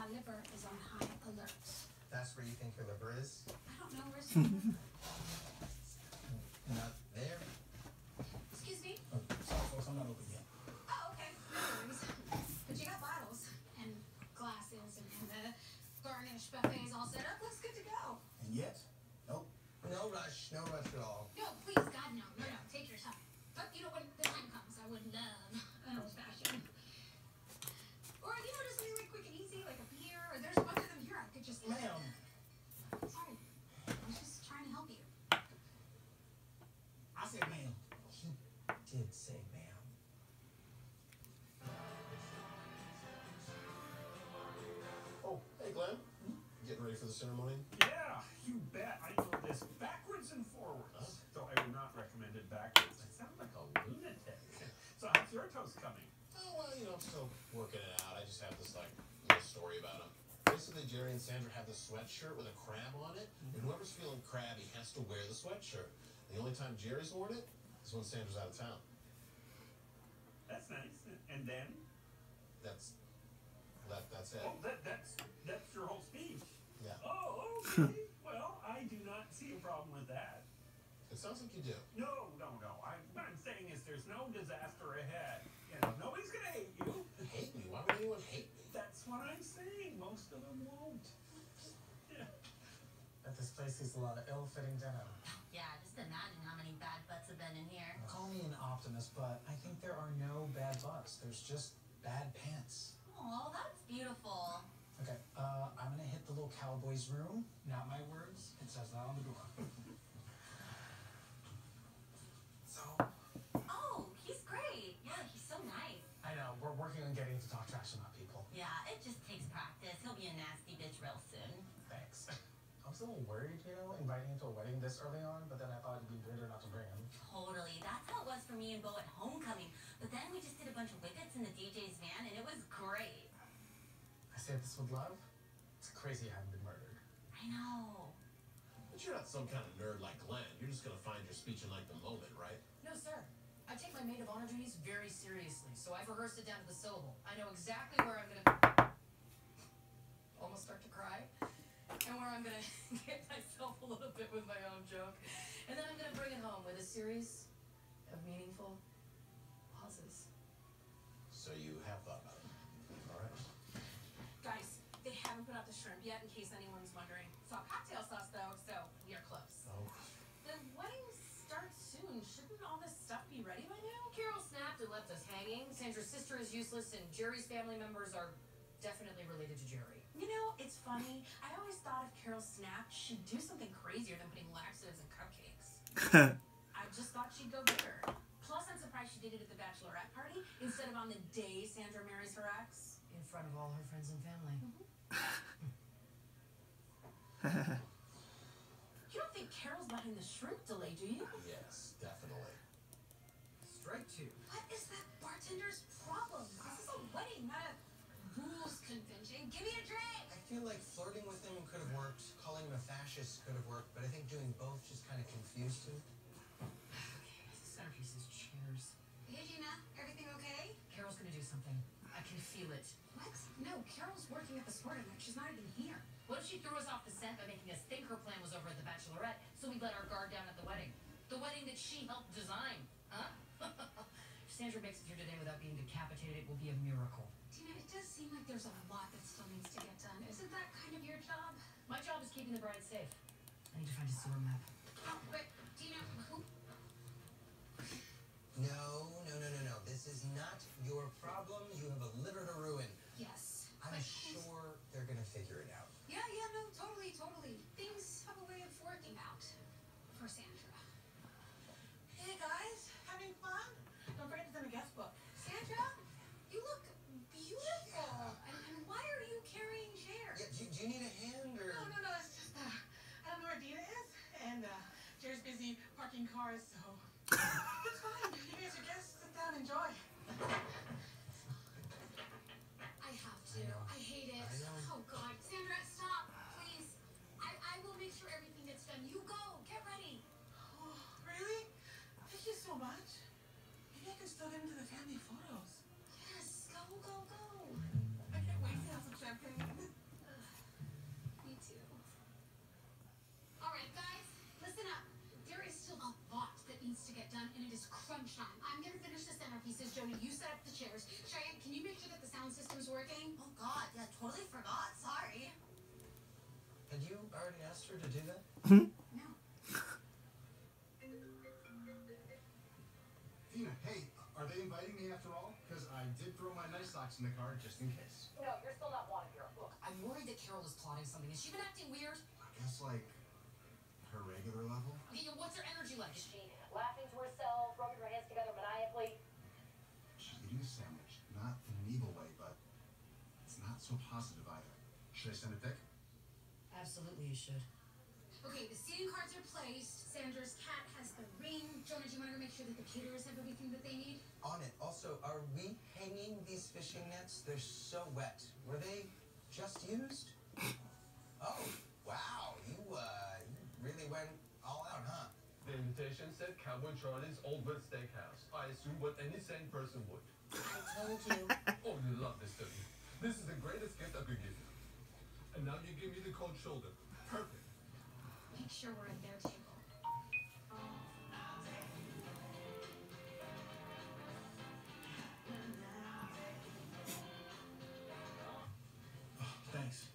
my liver is on high alert. That's where you think your liver is? I don't know where's liver. Not there. Excuse me? Oh, sorry, folks, I'm not open yet. Oh, okay. No worries. But you got bottles and glasses and, and the garnish buffet is all set up. Looks good to go. And yet, nope. No rush, no rush at all. No, please, God, no, no, no. Take your time. But you know, when the time comes, I would love an old fashioned. Or you know, just something like quick and easy, like a beer. Or there's a bunch of them here. I could just. Ma'am. Sorry, I was just trying to help you. I said ma'am. He did say ma'am. Oh, hey Glenn. Hmm? Getting ready for the ceremony? Yeah, you bet. I know this backwards and forwards. Though I would not recommend it backwards. I sound like a lunatic. So how's your toast coming? Oh, well, you know, I'm still working it out. I just have this, like, little story about him. Basically, Jerry and Sandra have this sweatshirt with a crab on it, and mm-hmm. whoever's feeling crabby has to wear the sweatshirt. The only time Jerry's worn it is when Sandra's out of town. That's nice. And then? That's that. That's it. Oh, that, that's that's your whole speech. Yeah. Oh, okay. well, I do not see a problem with that. It sounds like you do. No, no, no. I, what I'm saying is there's no disaster ahead. You know, nobody's gonna hate you. Hate me? Why would anyone hate me? That's what I'm saying. Most of them won't. Yeah. This sees a lot of ill-fitting denim. Yeah, just imagine how many bad butts have been in here. Call me an optimist, but I think there are no bad butts. There's just bad pants. Oh, that's beautiful. Okay, uh, I'm gonna hit the little cowboy's room. Not my words. It says that on the door. So, Oh, he's great. Yeah, he's so nice. I know we're working on getting to talk trash about people. Yeah, it just takes was a little worried, you know, inviting him to a wedding this early on, but then I thought it'd be weirder not to bring him. Totally. That's how it was for me and Bo at homecoming. But then we just did a bunch of wickets in the DJ's van, and it was great. I say this with love. It's crazy you haven't been murdered. I know. But you're not some kind of nerd like Glenn. You're just gonna find your speech in like the moment, right? No, sir. I take my maid of honor duties very seriously, so I've rehearsed it down to the syllable. I know exactly where I'm gonna almost start to cry, and where I'm gonna get myself a little bit with my own joke, and then I'm gonna bring it home with a series of meaningful pauses. So you have thought about it. All right. Guys, they haven't put out the shrimp yet, in case anyone's wondering. Saw cocktail sauce though, so we are close. Oh. The wedding starts soon. Shouldn't all this stuff be ready by now? Carol snapped and left us hanging. Sandra's sister is useless, and Jerry's family members are definitely related to Jerry. You know, it's funny. I always thought if Carol snapped, she'd do something crazier than putting laxatives in cupcakes. I just thought she'd go bigger. Plus, I'm surprised she did it at the bachelorette party instead of on the day Sandra marries her ex. In front of all her friends and family. Mm-hmm. You don't think Carol's behind the shrimp delay, do you? Yes, definitely. Strike two. Calling him a fascist could have worked, but I think doing both just kind of confused him. Okay, the centerpiece is chairs. Hey, Dina, everything okay? Carol's gonna do something. I can feel it. What? No, Carol's working at the sport event. She's not even here. What if she threw us off the scent by making us think her plan was over at the bachelorette, so we let our guard down at the wedding? The wedding that she helped design, huh? if Sandra makes it through today without being decapitated, it will be a miracle. Dina, it does seem like there's a lot that still needs to get done. Isn't that kind of your job? My job is keeping the bride safe. I need to find a sewer map. Oh, but Dina, who? No, no, no, no, no. This is not your problem. You have a liver to ruin. Yes. I'm sure they're gonna figure it out. Yeah, yeah, no, totally, totally. Things have a way of working out for Sandra. Hey guys, having fun? Don't forget to send a guest book. Sandra, you look beautiful. And, and why are you carrying chairs? Yeah, do, do you need a hand or? No, no, no, it's just, uh, I don't know where Dina is, and uh, Jerry's parking cars, so. it's fine. You guys are guests. Sit down, enjoy. I have to. I hate it. I. Oh God, Sandra, stop, please. I, I will make sure everything gets done. You go. Get ready. Oh, really? Thank you so much. Maybe I can still get into the family photos. Lunchtime. I'm gonna finish the centerpieces. Jonah, you set up the chairs. Cheyenne, can you make sure that the sound system's working? Oh God, yeah, totally forgot. Sorry. Had you already asked her to do that? Hmm? No. Dina, hey, are they inviting me after all? Because I did throw my nice socks in the car just in case. No, you're still not wanted here. Look, I'm worried that Carol is plotting something. Has she been acting weird? I guess like her regular level. Okay, what's her energy like? Is she laughing to herself, rubbing her hands together maniacally. She's eating a sandwich, not in an evil way, but it's not so positive either. Should I send a pic? Absolutely, you should. Okay, the seating cards are placed. Sandra's cat has the ring. Jonah, do you want to make sure that the caterers have everything that they need? On it. Also, are we hanging these fishing nets? They're so wet. Were they just used? Oh, wow. You, uh, you really went all out, huh? The invitation said Cowboy Charlie's Old Red Steakhouse. I assume what any sane person would. I told you. Oh, you love this, don't you? This is the greatest gift I could give you. And now you give me the cold shoulder. Perfect. Make sure we're at their table. Oh, thanks.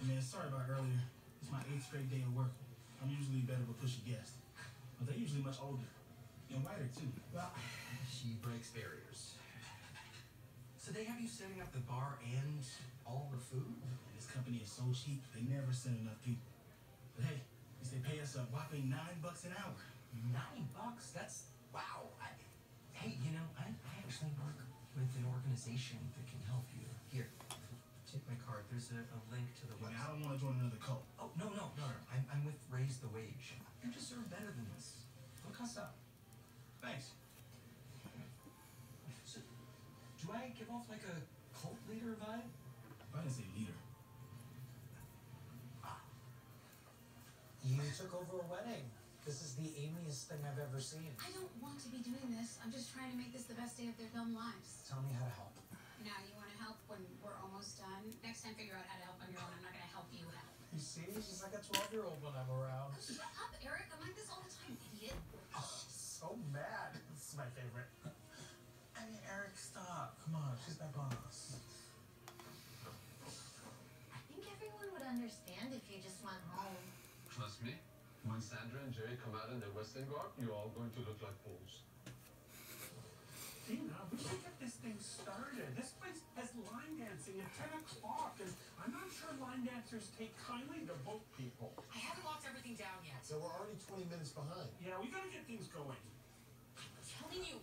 And man, sorry about earlier. It's my eighth straight day of work. I'm usually better with pushy guests. But they're usually much older. And whiter too. Well, she breaks barriers. So they have you setting up the bar and all the food? This company is so cheap, they never send enough people. But hey, at least they pay us a whopping nine bucks an hour. Nine bucks? That's wow. I, hey, you know, I, I actually work with an organization that can help you. Here, take my card. There's a, a link to the And I don't want to join another cult. Oh no no no no! I'm, I'm with Raise the Wage. You deserve better than this. Look us up. Thanks. So, do I give off like a cult leader vibe? I didn't say leader. Ah. You took over a wedding. This is the aimiest thing I've ever seen. I don't want to be doing this. I'm just trying to make this the best day of their dumb lives. Tell me how to help. Now, you to help when we're almost done? Next time, figure out how to help on your own. I'm not going to help you help. You see, she's like a 12 year old when I'm around. Oh, shut up, Eric. I'm like this all the time, idiot. So mad. This is my favorite. I mean, Eric, stop. Come on, she's my boss. I think everyone would understand if you just went home. Trust me, when Sandra and Jerry come out in their western garb, you're all going to look like fools. Dina, we should get this thing started. This place has line dancing at 10 o'clock, and I'm not sure line dancers take kindly to boat people. I haven't locked everything down yet. So we're already 20 minutes behind. Yeah, we gotta get things going. I'm telling you,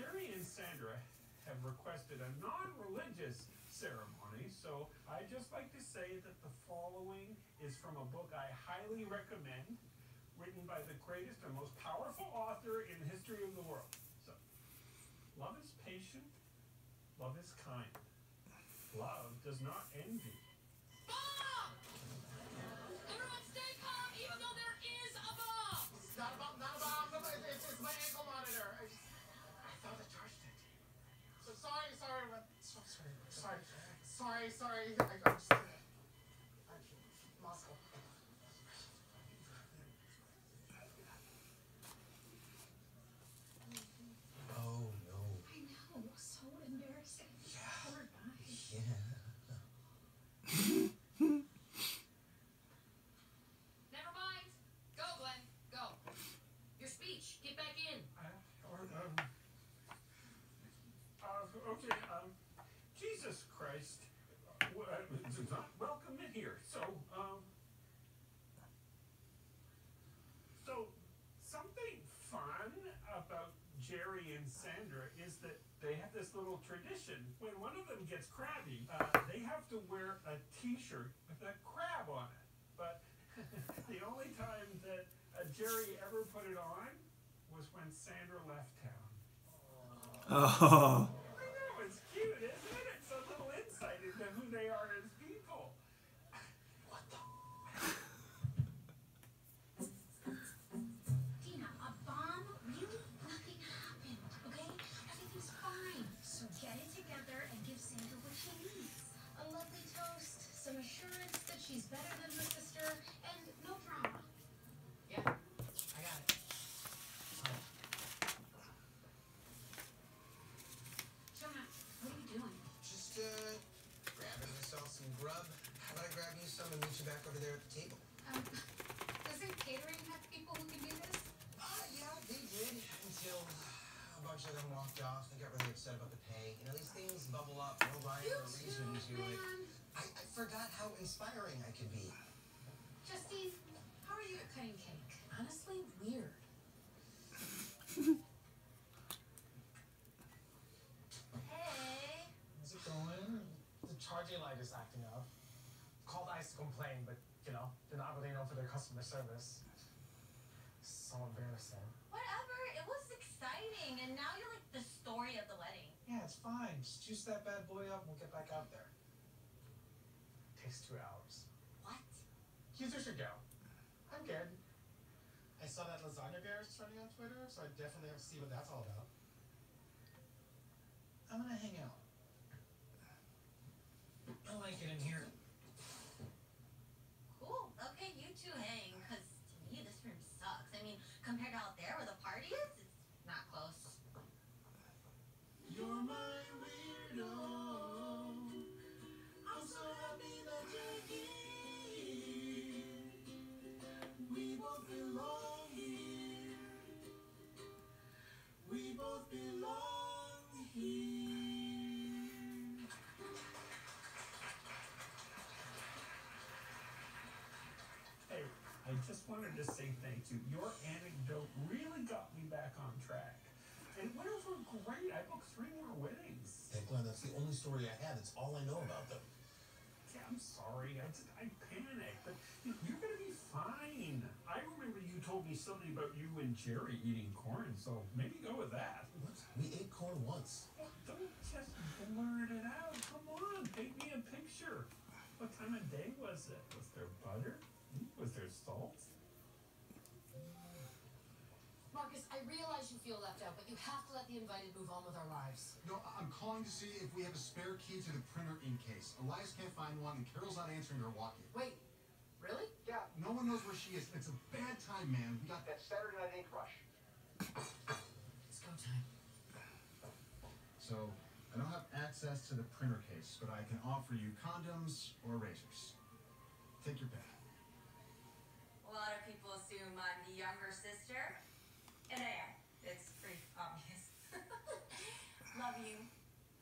Jerry and Sandra have requested a non-religious ceremony, so I'd just like to say that the following is from a book I highly recommend, written by the greatest and most powerful author in the history of the world. So, love is patient, love is kind, love does not envy. Sorry, sorry, sorry. I, muscle. Oh, no. I know. So embarrassing. Poor guy. Yeah. Never mind. Go, Glenn. Go. Your speech. Get back in. Uh, or, um, uh, okay, um, Jesus Christ, uh, w- uh, is not welcome in here. So, um, so something fun about Jerry and Sandra is that they have this little tradition. When one of them gets crabby, uh, they have to wear a T-shirt with a crab on it. But the only time that uh, Jerry ever put it on was when Sandra left town. Oh. You meet you back over there at the table? Um, doesn't catering have people who can do this? Uh, yeah, they did until a bunch of them walked off. They got really upset about the pay. You know, these things bubble up, no rhyme or reason to it. I, I forgot how inspiring I could be. Justine, how are you at cutting cake? Honestly, weird. Hey. How's it going? The charging light is acting up. Called ICE to complain, but you know, they're not really known for their customer service. So embarrassing. Whatever. It was exciting, and now you're like the story of the wedding. Yeah, it's fine. Just juice that bad boy up and we'll get back out there. Takes two hours. What? User should go. I'm good. I saw that lasagna bear is trending on Twitter, so I definitely have to see what that's all about. Just wanted to say thank you. Your anecdote really got me back on track. And winners were great. I booked three more weddings. Hey, Glenn, that's the only story I had. It's all I know about them. Yeah, I'm sorry. I, just, I panicked, but you- you're gonna be fine. I remember you told me something about you and Jerry eating corn, so maybe go with that. What? We ate corn once. Well, don't just blurt it out. Come on, take me a picture. What time of day was it? Was there butter? Was there salt? Marcus, I realize you feel left out, but you have to let the invited move on with our lives. No, I- I'm calling to see if we have a spare key to the printer in case. Elias can't find one, and Carol's not answering her walkie. Wait, really? Yeah, no one knows where she is. It's a bad time, man. We got that Saturday night ink rush. It's go time. So, I don't have access to the printer case, but I can offer you condoms or razors. Take your pick. People assume I'm the younger sister, and I am. It's pretty obvious. Love you.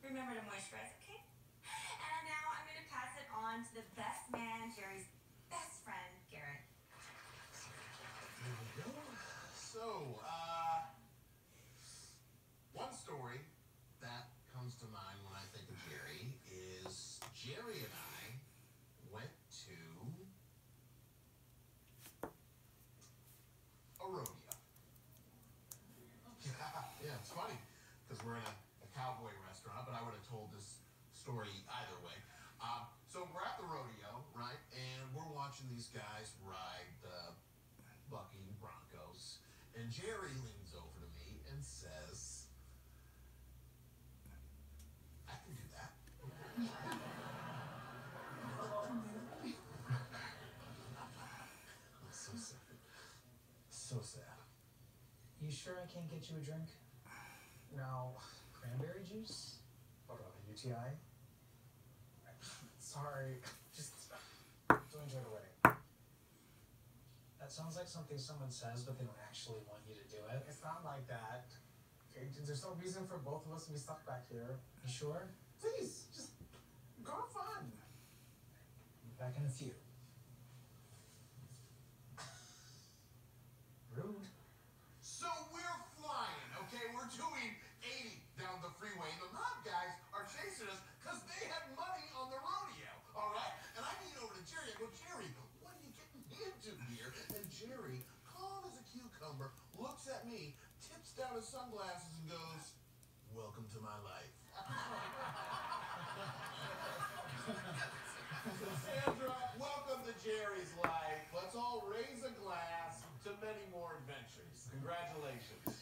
Remember to moisturize, okay? And now I'm gonna pass it on to the best man, Jerry's best friend, Garrett. There we go. So, uh, one story that comes to mind when I think of Jerry is Jerry and I went to a rodeo. Yeah, yeah, it's funny because we're in a, a cowboy restaurant, but I would have told this story either way. Uh, so we're at the rodeo, right, and we're watching these guys ride the bucking Broncos, and Jerry leans over to me and says, "I can do that." so sad. So sad. You sure I can't get you a drink? No, cranberry juice? About a UTI? Sorry, just don't enjoy the wedding. That sounds like something someone says, but they don't actually want you to do it. It's not like that. Okay, there's no reason for both of us to be stuck back here. You sure? Please, just go have fun. Back in a few. At me, tips down his sunglasses, and goes, Welcome to my life. Sandra, welcome to Jerry's life. Let's all raise a glass to many more adventures. Congratulations.